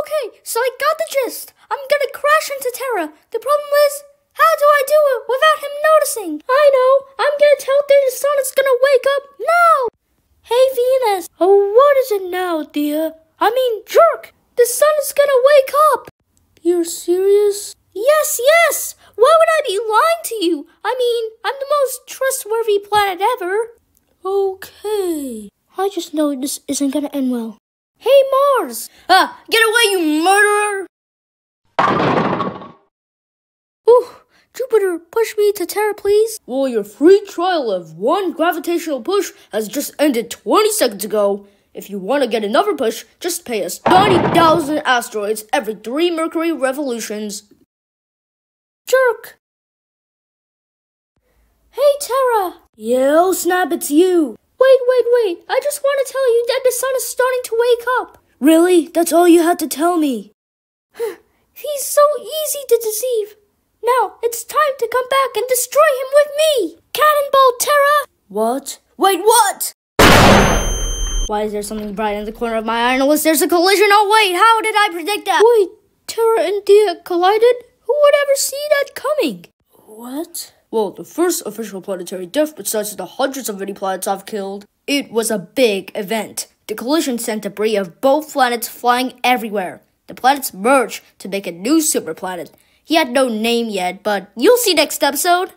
Okay, so I got the gist. I'm gonna crash into Terra. The problem is, how do I do it without him noticing? I know. I'm gonna tell the sun is gonna wake up now. Hey, Venus. Oh, what is it now, dear? I mean, jerk. The sun is gonna wake up. You're serious? Yes, yes. Why would I be lying to you? I mean, I'm the most trustworthy planet ever. Okay. I just know this isn't gonna end well. Hey, Mars! Ah, get away, you murderer! Ooh, Jupiter, push me to Terra, please. Well, your free trial of one gravitational push has just ended 20 seconds ago. If you want to get another push, just pay us 90,000 asteroids every three Mercury revolutions. Jerk! Hey, Terra! Yo, Snap, it's you! Wait, wait, wait. I just want to tell you that the sun is starting to wake up. Really? That's all you had to tell me. He's so easy to deceive. Now, it's time to come back and destroy him with me. Cannonball Terra! What? Wait, what? Why is there something bright in the corner of my eye unless there's a collision? Oh, wait, how did I predict that? Wait, Terra and Theia collided? Who would ever see that coming? What? Well, the first official planetary death besides the hundreds of mini planets I've killed. It was a big event. The collision sent debris of both planets flying everywhere. The planets merged to make a new super planet. He had no name yet, but you'll see next episode.